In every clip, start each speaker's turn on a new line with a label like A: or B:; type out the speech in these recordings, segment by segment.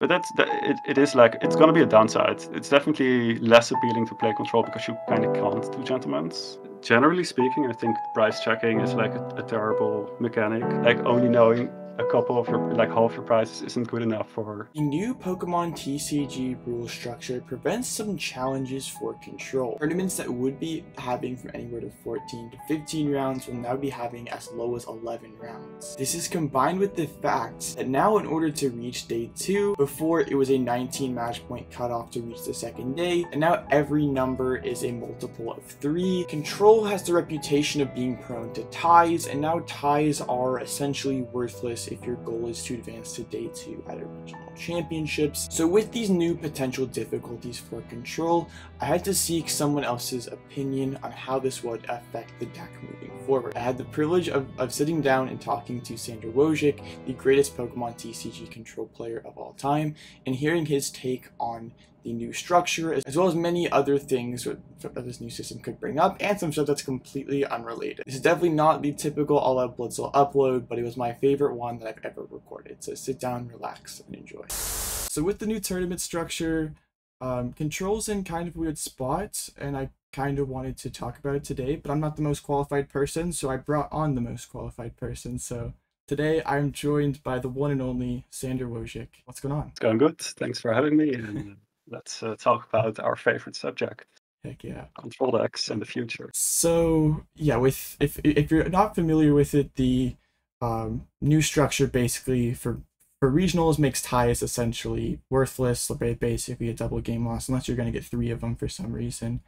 A: But that's that, it, it is like it's gonna be a downside. It's definitely less appealing to play control because you kind of can't do gentlemen's. Generally speaking, I think prize checking is like a, a terrible mechanic. Like only knowing a couple of like half your prizes isn't good enough for
B: The new Pokemon TCG rule structure prevents some challenges for control. Tournaments that would be having from anywhere to 14 to 15 rounds will now be having as low as 11 rounds. This is combined with the fact that now in order to reach day 2, before it was a 19 match point cutoff to reach the second day, and now every number is a multiple of 3. Control has the reputation of being prone to ties, and now ties are essentially worthless if your goal is to advance to day two at a regional championships. So with these new potential difficulties for control, I had to seek someone else's opinion on how this would affect the deck moving forward. I had the privilege of, of sitting down and talking to Sander Wojcik, the greatest Pokemon TCG control player of all time, and hearing his take on the new structure, as well as many other things that this new system could bring up, and some stuff that's completely unrelated. This is definitely not the typical all out Blitzle upload, but it was my favorite one that I've ever recorded. So sit down, relax, and enjoy. So with the new tournament structure, um, controls in kind of weird spots, and I kind of wanted to talk about it today, but I'm not the most qualified person, so I brought on the most qualified person. So today I'm joined by the one and only Sander Wojcik. What's going on?
A: It's going good. Thanks for having me. And let's uh, talk about our favorite subject.
B: Heck yeah.
A: Control decks in the future.
B: So yeah, with if if you're not familiar with it, the um, new structure basically for for regionals makes ties essentially worthless, basically a double game loss unless you're going to get three of them for some reason.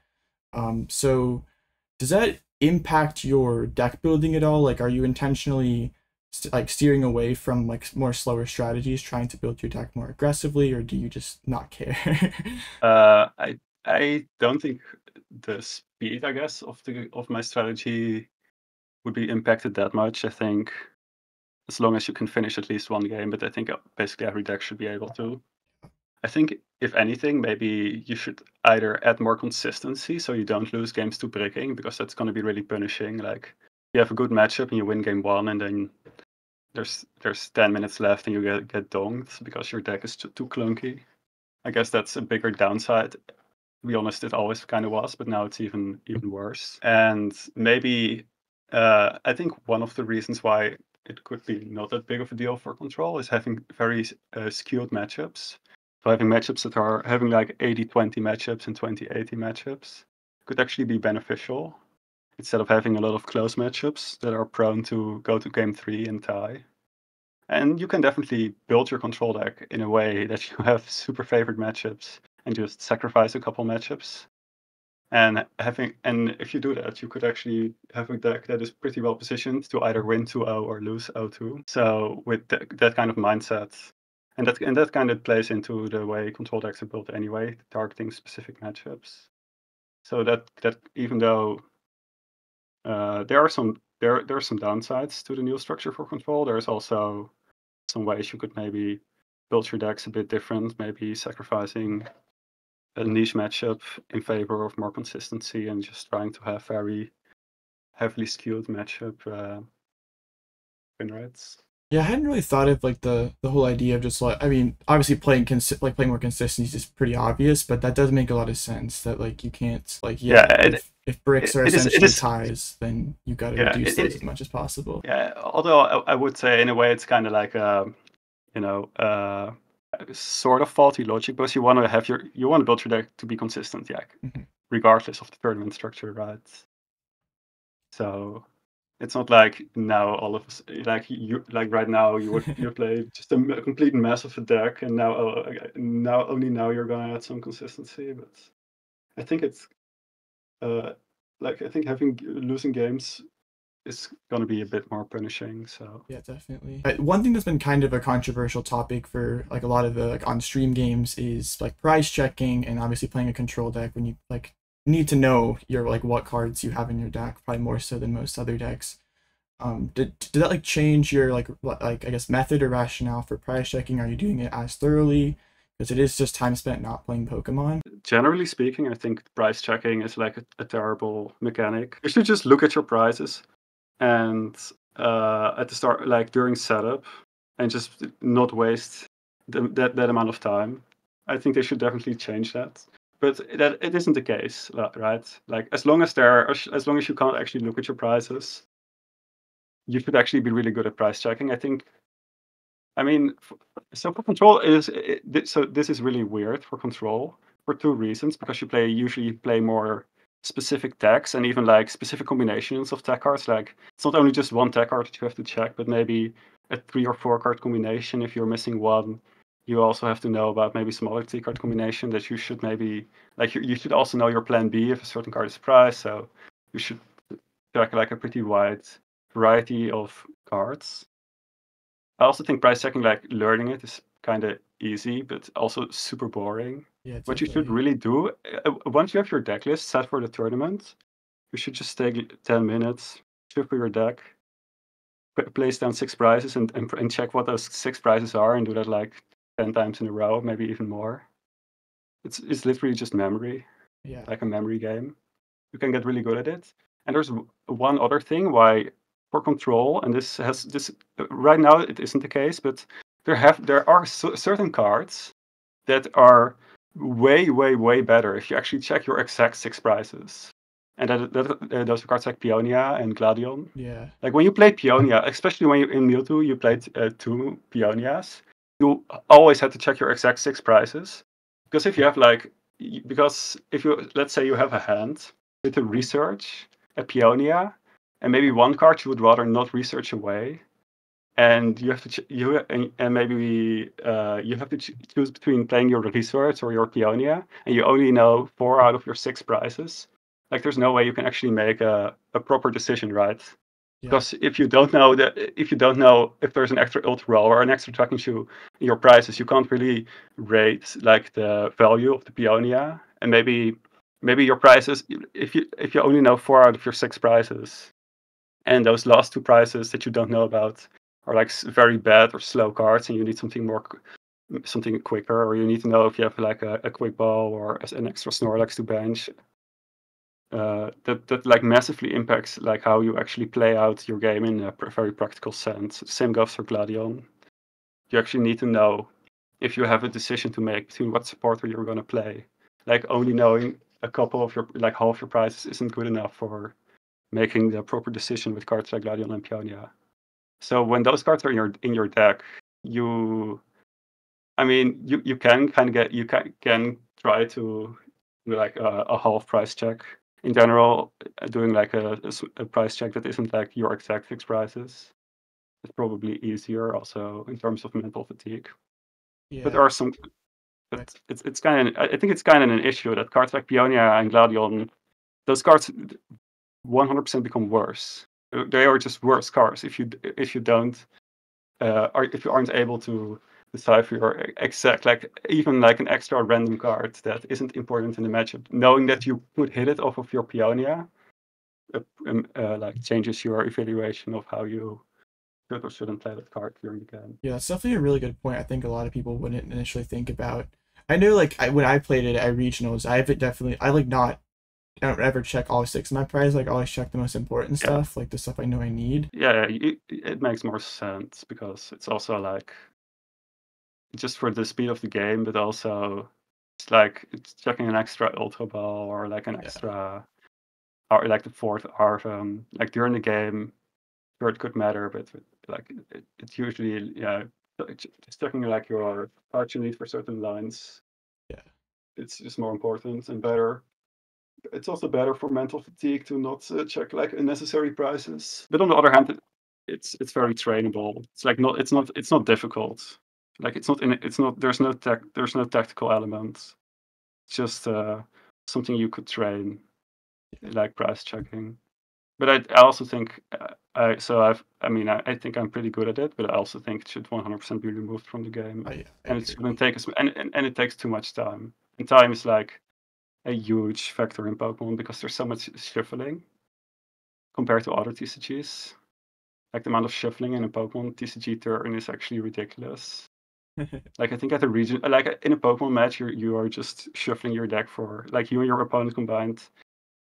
B: Um, so does that impact your deck building at all? Like, are you intentionally like steering away from like more slower strategies, trying to build your deck more aggressively, or do you just not care?
A: uh, I I don't think the speed, I guess, of the of my strategy would be impacted that much. I think as long as you can finish at least one game, but I think uh, basically every deck should be able to. I think if anything, maybe you should either add more consistency so you don't lose games to breaking because that's going to be really punishing. Like you have a good matchup and you win game one, and then there's there's ten minutes left and you get get donked because your deck is too, too clunky. I guess that's a bigger downside. To be honest, it always kind of was, but now it's even even worse. And maybe uh, I think one of the reasons why it could be not that big of a deal for control is having very uh, skewed matchups. So having matchups that are having like 80-20 matchups and 20-80 matchups could actually be beneficial instead of having a lot of close matchups that are prone to go to game three and tie. And you can definitely build your control deck in a way that you have super favorite matchups and just sacrifice a couple matchups. And having and if you do that, you could actually have a deck that is pretty well positioned to either win 2-0 or lose 0-2. So with that, that kind of mindset, and that and that kind of plays into the way control decks are built anyway, targeting specific matchups. So that that even though uh, there are some there there are some downsides to the new structure for control. There's also some ways you could maybe build your decks a bit different, maybe sacrificing a niche matchup in favor of more consistency and just trying to have very heavily skewed matchup uh, win rates.
B: Yeah, I hadn't really thought of like the the whole idea of just like I mean, obviously playing consi- like playing more consistency is pretty obvious, but that does make a lot of sense that like you can't like yeah,
A: Yeah,
B: if,
A: it-
B: if bricks are
A: it
B: essentially
A: is-
B: ties, then you got to
A: Yeah,
B: reduce
A: it-
B: those as much as possible.
A: Yeah, although I, I would say in a way it's kind of like um, you know, uh, sort of faulty logic because you want to have your you want to build your deck to be consistent, yeah,
B: Mhm.
A: regardless of the tournament structure, right? So it's not like now all of us like you like right now you would you play just a complete mess of a deck and now uh, now only now you're gonna add some consistency, but I think it's uh like I think having losing games is gonna be a bit more punishing. So
B: Yeah, definitely. Uh, one thing that's been kind of a controversial topic for like a lot of the like on stream games is like prize checking and obviously playing a control deck when you like need to know your like what cards you have in your deck, probably more so than most other decks. Um, did did that like change your like like I guess method or rationale for prize checking? Are you doing it as thoroughly? Because it is just time spent not playing Pokemon.
A: generally speaking, I think prize checking is like a, a terrible mechanic. You should just look at your prizes and uh, at the start, like during setup, and just not waste the, that that amount of time. I think they should definitely change that. But that it isn't the case, right? Like as long as there, are, as long as you can't actually look at your prizes, you should actually be really good at prize checking. I think. I mean, so for control is it, so this is really weird for control for two reasons because you play usually play more specific decks and even like specific combinations of tech cards. Like it's not only just one tech card that you have to check, but maybe a three or four card combination. If you're missing one, you also have to know about maybe some other three card combination that you should maybe like you, you should also know your plan B if a certain card is prized. So you should check like a pretty wide variety of cards. I also think prize checking, like learning it, is kind of easy, but also super boring.
B: Yeah,
A: What you should really do uh, once you have your deck list set for the tournament, you should just take 10 minutes, shuffle your deck, place down six prizes, and, and and check what those six prizes are, and do that like 10 times in a row, maybe even more. It's it's literally just memory,
B: Yeah.
A: like a memory game. You can get really good at it. And there's one other thing why for control, and this has this right now it isn't the case, but there have there are cer- certain cards that are way way way better if you actually check your exact six prizes. And that, that uh, those are cards like Peonia and Gladion.
B: Yeah.
A: Like when you played Peonia, especially when you're in Mewtwo, you played uh, two Peonias. You always had to check your exact six prizes because if you have like, because if you let's say you have a hand with a research a Peonia, and maybe one card you would rather not research away, and you have to ch- you and, and maybe uh, you have to ch- choose between playing your research or your Peonia, and you only know four out of your six prizes. Like there's no way you can actually make a, a proper decision, right?
B: Yeah.
A: Because if you don't know that, if you don't know if there's an extra ultra ball or an extra trekking shoe in your prizes, you can't really rate like the value of the peonia. And maybe, maybe your prizes, if you if you only know four out of your six prizes, and those last two prizes that you don't know about are like very bad or slow cards, and you need something more, something quicker, or you need to know if you have like a, a quick ball or an extra Snorlax to bench uh, that that like massively impacts like how you actually play out your game in a pr- very practical sense. Same goes for Gladion. You actually need to know if you have a decision to make between what supporter you're going to play. Like only knowing a couple of your like half your prizes isn't good enough for making the proper decision with cards like Gladion and Peonia. So when those cards are in your in your deck, you, I mean, you you can kind of get you can can try to do like a, a half prize check in general, doing like a, a, prize check that isn't like your exact fixed prizes is probably easier. Also, in terms of mental fatigue,
B: Yeah.
A: but there are some.
B: Right.
A: It's it's kind of I think it's kind of an issue that cards like Peonia and Gladion, those cards, 100% become worse. They are just worse cards if you if you don't, uh, or if you aren't able to decipher your exact like even like an extra random card that isn't important in the matchup, knowing that you could hit it off of your Peonia, uh, um, uh, like changes your evaluation of how you should or shouldn't play that card during the game.
B: Yeah, that's definitely a really good point. I think a lot of people wouldn't initially think about. I know, like, I, when I played it at regionals, I have it definitely. I like not. I don't ever check all six of my prize. Like, I always check the most important
A: Yeah.
B: stuff, like the stuff I know I need.
A: Yeah, it, it makes more sense because it's also like just for the speed of the game, but also it's like it's checking an extra ultra ball or like an
B: Yeah.
A: extra or like the fourth Arven. Like during the game, sure it could matter, but like it, it's usually yeah, just checking like your cards you need for certain lines.
B: Yeah.
A: It's just more important and better. It's also better for mental fatigue to not uh, check like unnecessary prizes. But on the other hand, it, it's it's very trainable. It's like not it's not it's not difficult. Like it's not in it's not there's no tech there's no tactical element. It's just uh, something you could train, like prize checking. But I, I also think uh, I so I've I mean I, I think I'm pretty good at it, but I also think it should 100% be removed from the game, and it
B: agree.
A: shouldn't take us and, and and it takes too much time. And time is like a huge factor in Pokemon because there's so much shuffling compared to other TCGs. Like the amount of shuffling in a Pokemon TCG turn is actually ridiculous. Like I think at a region, like in a Pokemon match, you you are just shuffling your deck for like you and your opponent combined.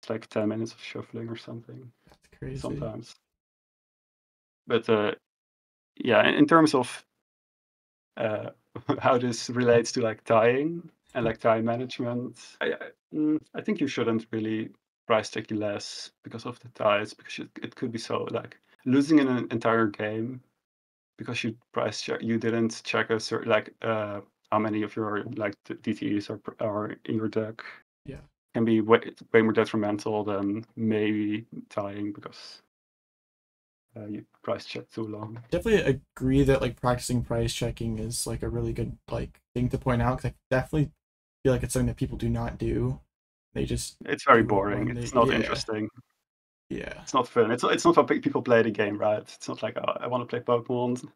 A: It's like ten minutes of shuffling or something
B: That's crazy.
A: sometimes. But uh, yeah, in, in terms of uh, how this relates to like tying and like time management. I, I, mm, I think you shouldn't really prize check less because of the ties because it, it could be so like losing in an entire game because you prize check you didn't check a certain like uh how many of your like DTEs are are in your deck.
B: Yeah.
A: Can be way, way more detrimental than maybe tying because uh, you prize check too long.
B: Definitely agree that like practicing prize checking is like a really good like thing to point out because I definitely feel like it's something that people do not do. They just
A: it's very boring. It's not
B: yeah.
A: interesting.
B: Yeah,
A: it's not fun. It's it's not how people play the game, right? It's not like oh, I want to play Pokemon,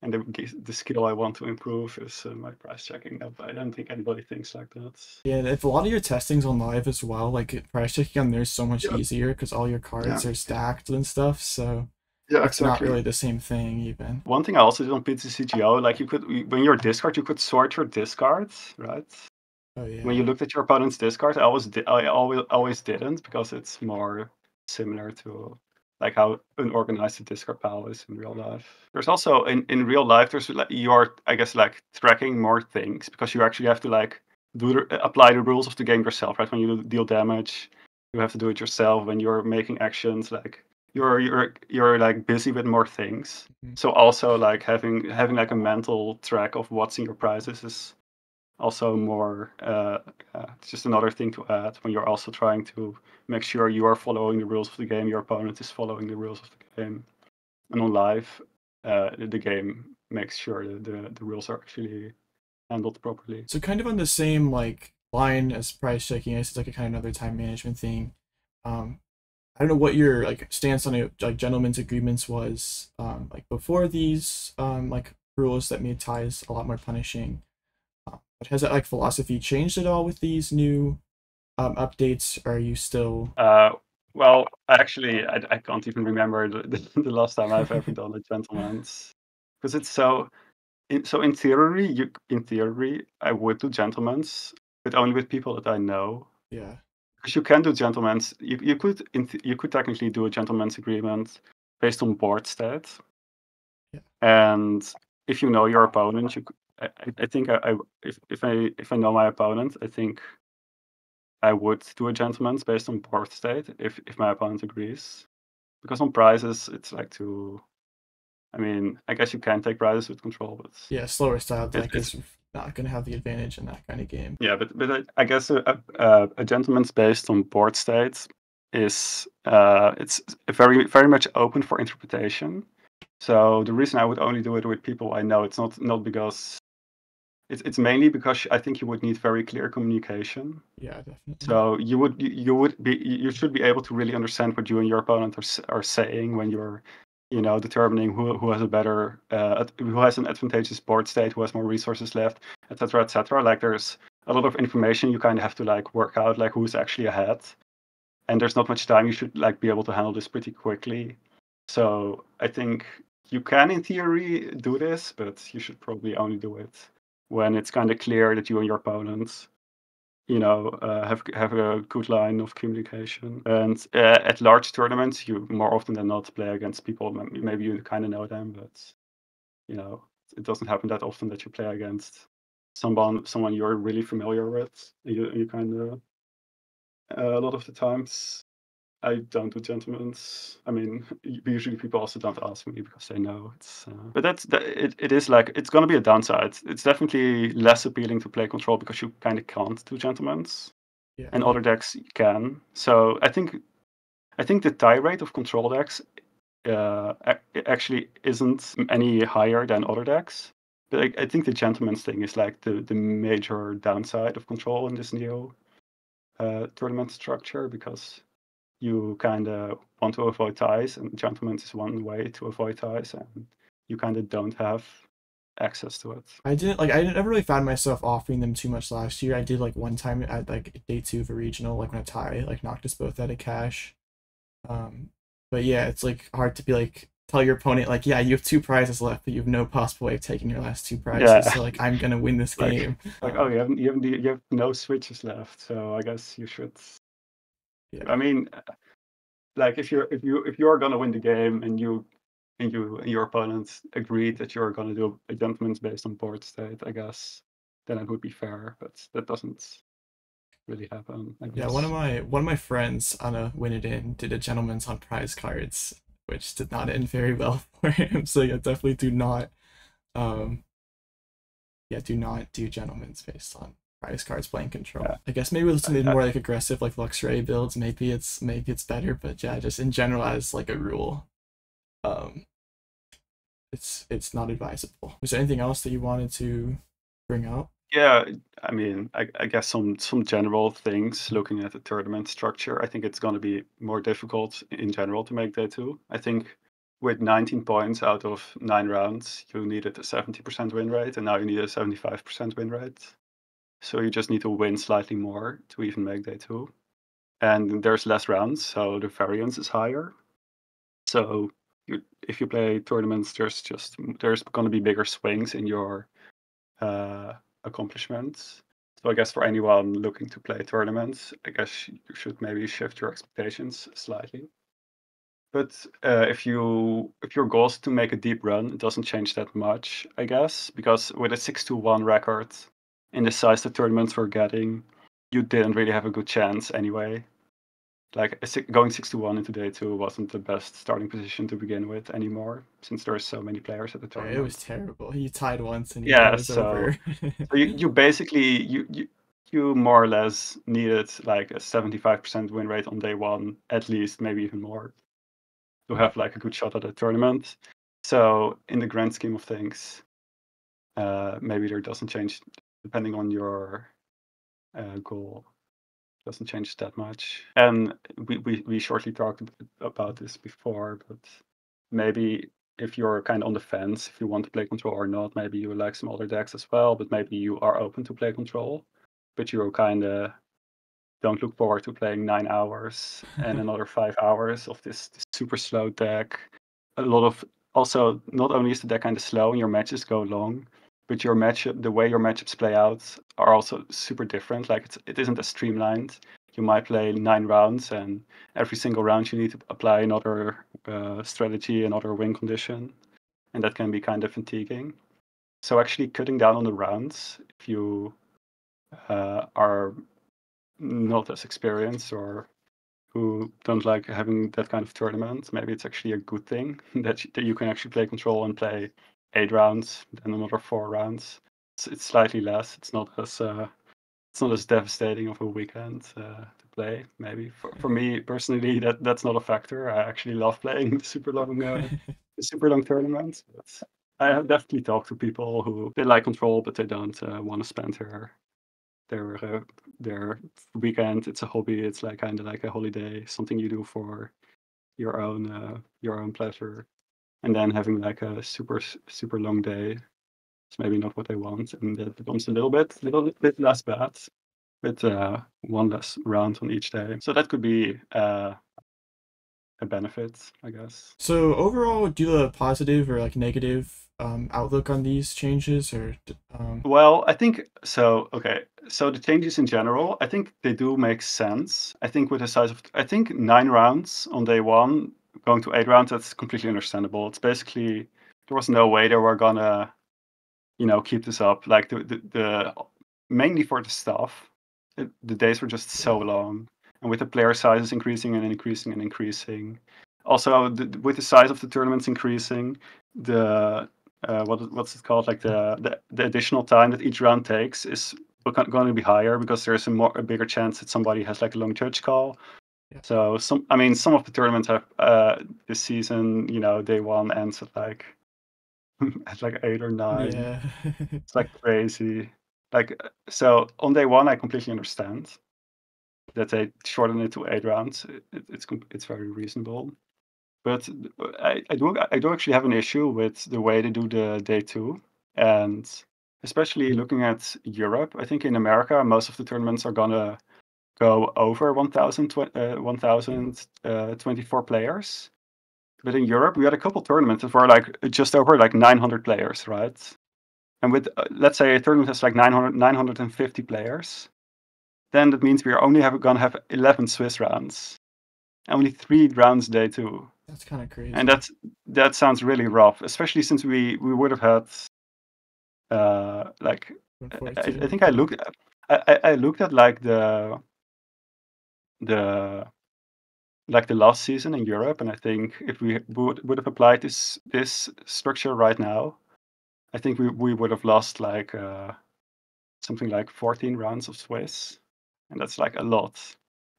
A: and the the skill I want to improve is uh, my prize checking. I don't think anybody thinks like that.
B: Yeah, if a lot of your testing's on live as well, like prize checking on there is so much yeah. easier because all your cards yeah. are stacked and stuff. So
A: yeah,
B: it's exactly. not really the same thing even.
A: One thing I also did on PTCGO, like you could when you're discard, you could sort your discards, right?
B: Oh yeah.
A: When you looked at your opponent's discard, I always di- I always always didn't because it's more similar to like how unorganized the discard pile is in real life. There's also in, in real life there's like you're I guess like tracking more things because you actually have to like do the, apply the rules of the game yourself, right? When you deal damage, you have to do it yourself. When you're making actions, like you're you're you're like busy with more things. Mm-hmm. So also like having having like a mental track of what's in your prizes is also more uh, uh, just another thing to add when you're also trying to make sure you are following the rules of the game, your opponent is following the rules of the game, and on live, uh, the game makes sure that the, the rules are actually handled properly.
B: So kind of on the same like line as prize checking, it's like a kind of another time management thing. Um, I don't know what your like stance on it, like gentlemen's agreements was um, like before these um, like rules that made ties a lot more punishing but has that like philosophy changed at all with these new um, updates? Are you still?
A: Uh, well, actually, I, I can't even remember the, the, the last time I've ever done a gentleman's because it's so. In, so in theory, you in theory, I would do gentlemen's, but only with people that I know.
B: Yeah.
A: Because you can do gentlemen's. You you could in th- you could technically do a gentleman's agreement based on board state.
B: Yeah.
A: And if you know your opponent, you I, I think I, I, if if I if I know my opponent, I think I would do a gentleman's based on board state if if my opponent agrees. Because on prizes, it's like to. I mean, I guess you can take prizes with control, but
B: yeah, slower style deck is not going to have the advantage in that kind of game.
A: Yeah, but but I, I guess uh, uh, a, a, a gentleman's based on board state is uh, it's very very much open for interpretation. So the reason I would only do it with people I know, it's not not because it's it's mainly because I think you would need very clear communication.
B: Yeah, definitely.
A: So you would you, would be you should be able to really understand what you and your opponent are are saying when you're you know determining who who has a better uh, who has an advantageous board state, who has more resources left, etc. etc. Like there's a lot of information you kind of have to like work out like who's actually ahead, and there's not much time. You should like be able to handle this pretty quickly. So I think you can in theory do this, but you should probably only do it when it's kind of clear that you and your opponents you know uh, have have a good line of communication. And uh, at large tournaments you more often than not play against people maybe you kind of know them but you know it doesn't happen that often that you play against someone someone you're really familiar with. You, you kind of uh, a lot of the times I don't do gentlemen's. I mean, usually people also don't ask me because they know it's. Uh, but that's that. It, it is like it's gonna be a downside. It's definitely less appealing to play control because you kind of can't do gentlemen's,
B: yeah.
A: and other decks can. So I think, I think the tie rate of control decks, uh, actually isn't any higher than other decks. But I, I think the gentlemen's thing is like the the major downside of control in this new uh, tournament structure because you kind of want to avoid ties, and gentlemen's is one way to avoid ties, and you kind of don't have access to it.
B: I didn't like. I never really found myself offering them too much last year. I did like one time at like day two of a regional, like when a tie like knocked us both out of cash. Um, but yeah, it's like hard to be like tell your opponent like, yeah, you have two prizes left, but you have no possible way of taking your last two prizes. Yeah. So like, I'm gonna win this
A: like,
B: game.
A: Like, oh, you have you have you have no switches left, so I guess you should yeah. I mean, like if you're if you if you're gonna win the game and you and you and your opponent agreed that you're going to do adjustments based on board state, I guess, then it would be fair. But that doesn't really happen. I
B: Yeah, one of my one of my friends on a win it in did a gentleman's on prize cards, which did not end very well for him. So yeah, definitely do not um yeah, do not do gentlemen's based on prize cards playing control.
A: Yeah.
B: I guess maybe with something more like aggressive like Luxray builds, maybe it's maybe it's better, but yeah, just in general as like a rule. Um it's it's not advisable. Was there anything else that you wanted to bring up?
A: Yeah, I mean, I, I guess some some general things. Looking at the tournament structure, I think it's going to be more difficult in general to make day two. I think with 19 points out of nine rounds, you needed a 70% win rate, and now you need a 75% win rate. So you just need to win slightly more to even make day two. And there's less rounds, so the variance is higher. So you, if you play tournaments, there's just there's going to be bigger swings in your uh, accomplishments. So I guess for anyone looking to play tournaments, I guess you should maybe shift your expectations slightly. But uh, if you if your goal is to make a deep run, it doesn't change that much, I guess, because with a six to one record in the size the tournaments we're getting, you didn't really have a good chance anyway. Like going six to one into day two wasn't the best starting position to begin with anymore, since there are so many players at the tournament.
B: it was terrible. You tied once and
A: Yeah, so-. So you, you basically you, you you more or less needed like a seventy five percent win rate on day one, at least, maybe even more, to have like a good shot at a tournament. So in the grand scheme of things, uh, maybe there doesn't change depending on your uh, goal. Doesn't change that much. And we, we, we shortly talked about this before, but maybe if you're kind of on the fence, if you want to play control or not, maybe you like some other decks as well, but maybe you are open to play control, but you're kind of don't look forward to playing nine hours and another five hours of this, this super slow deck. A lot of also not only is the deck kind of slow and your matches go long, but your matchup, the way your matchups play out, are also super different. Like it's, it isn't as streamlined. You might play nine rounds, and every single round you need to apply another uh, strategy, another win condition, and that can be kind of fatiguing. So actually, cutting down on the rounds if you uh, are not as experienced or who don't like having that kind of tournament, maybe it's actually a good thing that you, that you can actually play control and play eight rounds, then another four rounds. It's, it's slightly less. It's not as uh, it's not as devastating of a weekend uh, to play. Maybe for, for me personally, that that's not a factor. I actually love playing the super long uh, the super long tournaments. But I have definitely talked to people who they like control, but they don't uh, want to spend their their uh, their weekend. It's a hobby. It's like kind of like a holiday, something you do for your own uh, your own pleasure. And then having like a super super long day it's maybe not what they want, and that becomes a little bit little bit less bad. With uh, one less round on each day, so that could be uh, a benefit, I guess.
B: So overall, do you have a positive or like negative um, outlook on these changes, or um,
A: Well, I think so. Okay, so the changes in general, I think they do make sense. I think with the size of, I think nine rounds on day one, going to eight rounds, that's completely understandable. It's basically there was no way they were gonna, you know, keep this up. Like the the, the mainly for the staff, it, the days were just so long, and with the player sizes increasing and increasing and increasing. Also, the, with the size of the tournaments increasing, the uh, what what's it called? Like the, the the additional time that each round takes is going to be higher because there's a more a bigger chance that somebody has like a long judge call.
B: Yeah.
A: So some, I mean, some of the tournaments have uh, this season. You know, day one ends at like at like eight or nine.
B: yeah,
A: It's like crazy. Like uh, so on day one, I completely understand that they shorten it to eight rounds. It, it's it's very reasonable. But uh, I, I do I do actually have an issue with the way they do the day two, and especially looking at Europe. I think in America, most of the tournaments are gonna go over 1,000 tw- uh, 1,024 players. But in Europe, we had a couple tournaments that were like just over like 900 players, right? And with uh, let's say a tournament has like 900 950 players, then that means we are only have, gonna have 11 Swiss rounds, and only three rounds day two.
B: That's kind of crazy.
A: and that's that sounds really rough, especially since we we would have had uh like I, I think I looked I I looked at like the the like the last season in Europe, and I think if we would would have applied this this structure right now, I think we we would have lost like uh, something like 14 rounds of Swiss, and that's like a lot.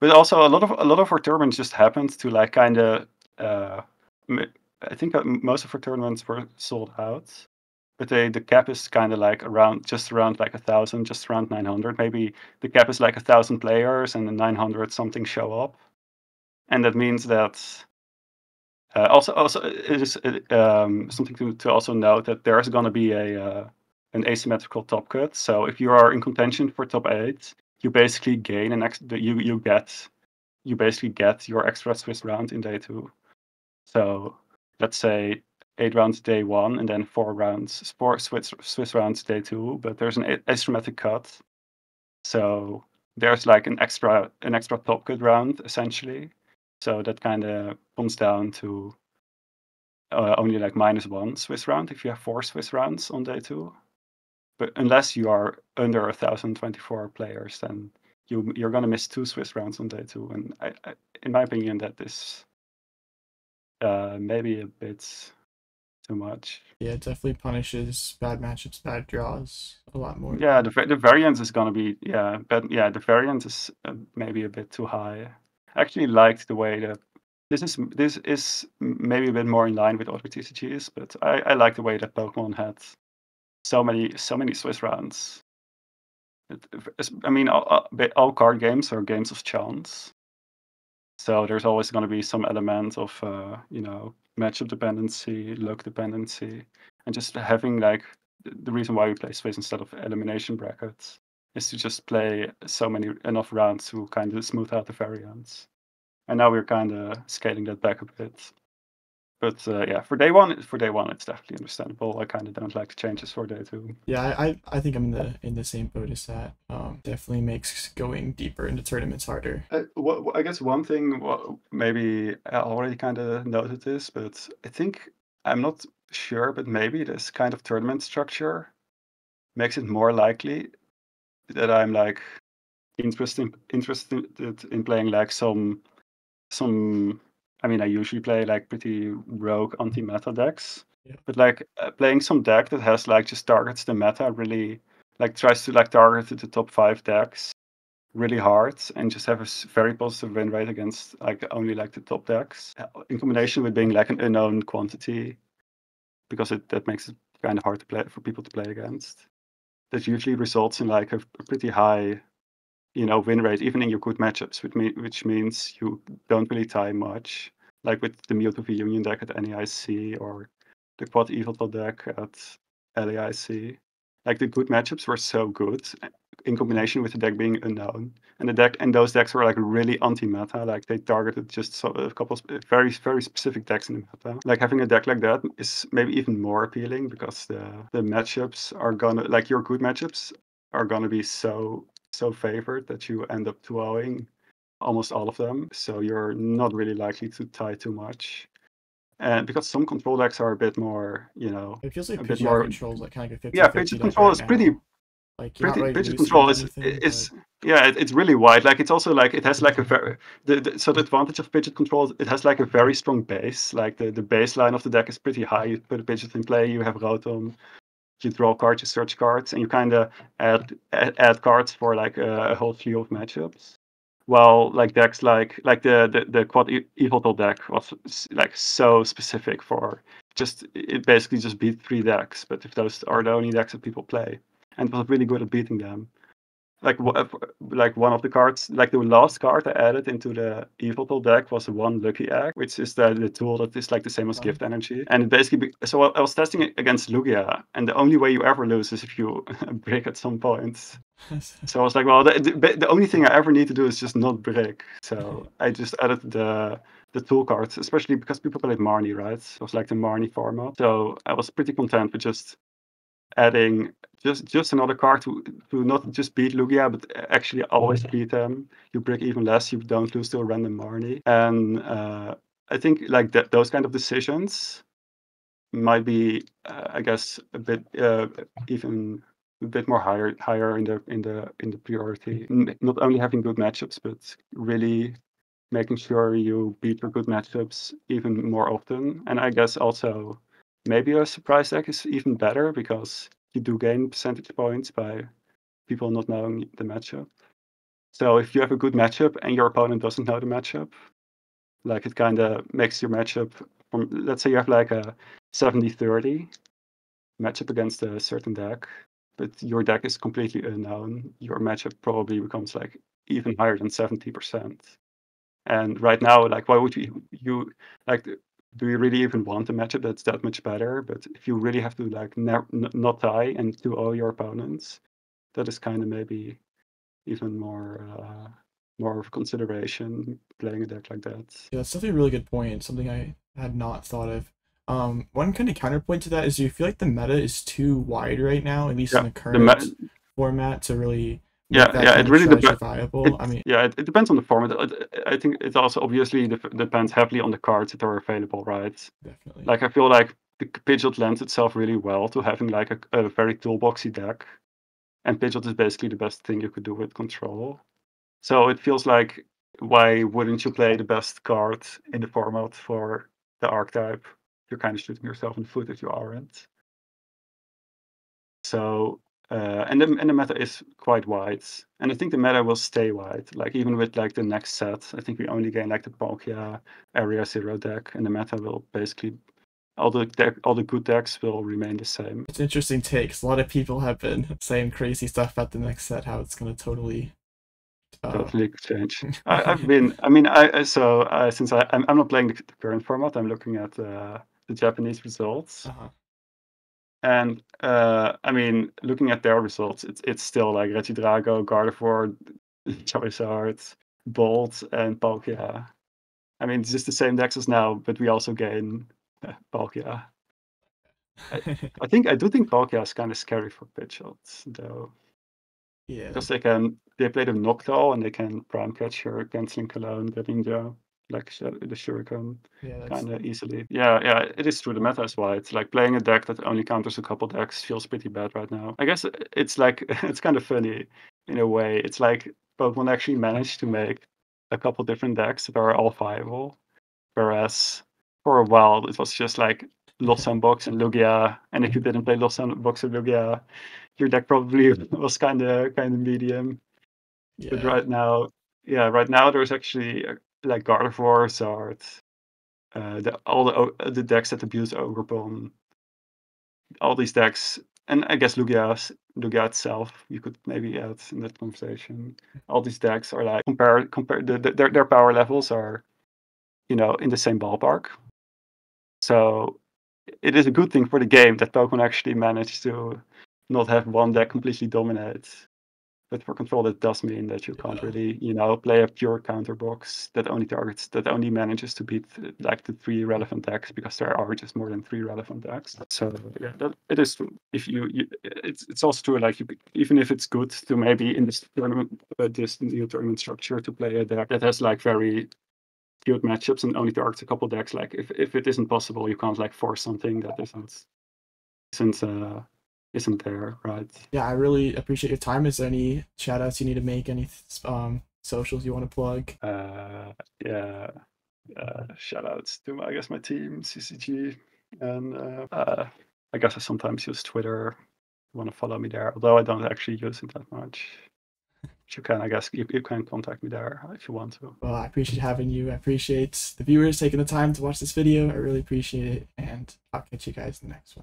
A: But also a lot of a lot of our tournaments just happened to like kind of. Uh, I think uh, most of our tournaments were sold out, but they the cap is kind of like around just around like a thousand, just around 900. Maybe the cap is like a thousand players, and the 900 something show up, and that means that. Uh, also, also, it is uh, um, something to, to also note that there is going to be a uh, an asymmetrical top cut. So if you are in contention for top eight, you basically gain an ex- you you get you basically get your extra Swiss round in day two. So let's say eight rounds day one, and then four rounds four Swiss Swiss rounds day two. But there's an a- asymmetric cut, so there's like an extra an extra top cut round essentially. So that kind of comes down to uh, only like minus one Swiss round if you have four Swiss rounds on day two. But unless you are under 1,024 players, then you you're gonna miss two Swiss rounds on day two. And I, I in my opinion, that is uh, maybe a bit too much.
B: Yeah, it definitely punishes bad matchups, bad draws a lot more.
A: Yeah, the the variance is gonna be yeah, but yeah, the variance is uh, maybe a bit too high. I actually liked the way that this is this is maybe a bit more in line with other TCGs, but I, I like the way that Pokemon had so many so many Swiss rounds. It, I mean, all all card games are games of chance, so there's always going to be some element of uh, you know matchup dependency, look dependency, and just having like the reason why we play Swiss instead of elimination brackets is to just play so many enough rounds to kind of smooth out the variance. And now we're kind of scaling that back a bit. But uh, yeah, for day one, for day one, it's definitely understandable. I kind of don't like the changes for day two.
B: Yeah, I, I I think I'm in the in the same boat as that. Um, definitely makes going deeper into tournaments harder.
A: Uh, wha- wha- I guess one thing, wha- maybe I already kind of noted this, but I think I'm not sure, but maybe this kind of tournament structure makes it more likely that I'm like interested interested in playing like some some. I mean, I usually play like pretty rogue anti-meta decks,
B: Yeah.
A: but like uh, playing some deck that has like just targets the meta really, like tries to like target the top five decks really hard and just have a very positive win rate against like only like the top decks uh, in combination with being like an unknown quantity because it that makes it kind of hard to play for people to play against that usually results in like a, a pretty high you know win rate even in your good matchups which, me, which means you don't really tie much like with the Mewtwo v Union deck at NEIC or the Quad Evil deck at LAIC like the good matchups were so good in combination with the deck being unknown. And the deck and those decks were like really anti-meta like they targeted just so, a couple of very very specific decks in the meta. Like having a deck like that is maybe even more appealing because the the matchups are gonna like your good matchups are gonna be so so favored that you end up 2 almost all of them so you're not really likely to tie too much. And because some control decks are a bit more you know
B: It feels like
A: A bit more-
B: controls like kind of a 50
A: yeah Pidgeot control is pretty
B: like
A: pretty
B: really losing
A: control is is
B: but-
A: yeah it, it's really wide. Like it's also like it has like a very the, the, so the advantage of Pidgeot control is it has like a very strong base. Like the, the baseline of the deck is pretty high. You put a Pidgeot in play you have rotom you draw cards you search cards and you kind of add, add add cards for like a, whole slew of matchups while like decks like like the the, the quad evil deck was like so specific for just it basically just beat three decks but if those are the only decks that people play and was really good at beating them. Like uh, like one of the cards, like the last card I added into the evil deck was one lucky egg, which is the, the tool that is like the same as gift energy. And basically, so I I was testing it against Lugia, and the only way you ever lose is if you break at some point. So I was like, well, the, the, the only thing I ever need to do is just not break. So I just added the the tool cards, especially because people played Marnie, right? It was like the Marnie format. So I was pretty content with just adding just just another card to to not just beat Lugia, but actually always beat them. You break even less. You don't lose to a random Marnie, and uh, I think like that those kind of decisions might be, uh, I guess, a bit uh, even a bit more higher higher in the in the in the priority. Not only having good matchups, but really making sure you beat your good matchups even more often. And I guess also maybe a surprise deck is even better because you do gain percentage points by people not knowing the matchup. So if you have a good matchup and your opponent doesn't know the matchup, like it kind of makes your matchup from let's say you have like a 70-30 matchup against a certain deck, but your deck is completely unknown, your matchup probably becomes like even higher than 70%. And right now, like why would you you like do you really even want a matchup that's that much better? But if you really have to like ne- not die and to all your opponents, that is kind of maybe even more uh, more of a consideration playing a deck like that.
B: Yeah, that's definitely a really good point. Something I had not thought of. Um, one kind of counterpoint to that is, do you feel like the meta is too wide right now, at least
A: yeah,
B: in the current the format, to really
A: yeah, yeah, it really depends.
B: I mean,
A: yeah, it, it, depends on the format. I think it also obviously depends heavily on the cards that are available, right?
B: Definitely.
A: Like I feel like the Pidgeot lends itself really well to having like a, a very toolboxy deck, and Pidgeot is basically the best thing you could do with control. So it feels like why wouldn't you play the best card in the format for the archetype? You're kind of shooting yourself in the foot if you aren't. So uh, and the and the meta is quite wide, and I think the meta will stay wide. Like even with like the next set, I think we only gain like the Palkia Area Zero deck, and the meta will basically all the deck, all the good decks will remain the same.
B: It's interesting takes. A lot of people have been saying crazy stuff about the next set, how it's going to totally
A: uh... totally change. I, have been. I mean, I so uh, since I I'm, I'm, not playing the, current format, I'm looking at uh, the Japanese results.
B: Uh-huh.
A: And uh, I mean, looking at their results, it's it's still like Regidrago, Gardevoir, Charizard, Bolt, and Palkia. I mean, it's just the same decks as now, but we also gain uh, Palkia. I, I, think I do think Palkia is kind of scary for Pidgeot, though.
B: Yeah.
A: Because they can they play the Noctowl and they can Prime Catcher, canceling Cologne, Ninja like uh, the Shuriken
B: yeah,
A: kind of easily. Yeah, yeah, it is true. The meta is wide. It's like playing a deck that only counters a couple decks feels pretty bad right now. I guess uh, it's like it's kind of funny in a way. It's like Pokemon actually managed to make a couple different decks that are all viable, whereas for a while it was just like Lost Sandbox and Lugia, and if you didn't play Lost Sandbox and Lugia, your deck probably was kind of kind of medium. Yeah. But right now, yeah, right now there's actually like Gardevoir, Zard, uh, the, all the the decks that abuse Ogerpon, all these decks, and I guess Lugia, Lugia itself, you could maybe add in that conversation. All these decks are like compare compare the, the, their their power levels are, you know, in the same ballpark. So it is a good thing for the game that Pokemon actually managed to not have one deck completely dominate but for control, that does mean that you can't really, you know, play a pure counter box that only targets, that only manages to beat like the three relevant decks because there are just more than three relevant decks. So yeah, that, it is. If you, you, it's it's also true. Like you, even if it's good to maybe in this tournament, uh, this new tournament structure to play a deck that has like very good matchups and only targets a couple decks. Like if if it isn't possible, you can't like force something that isn't isn't uh, isn't there, right?
B: Yeah, I really appreciate your time. Is there any shout outs you need to make? Any um, socials you want to plug?
A: Uh, yeah, uh, shout outs to my, I guess my team CCG, and uh, uh, I guess I sometimes use Twitter. You want to follow me there, although I don't actually use it that much. But you can, I guess, you, you can contact me there if you want to.
B: Well, I appreciate having you. I appreciate the viewers taking the time to watch this video. I really appreciate it, and I'll catch you guys in the next one.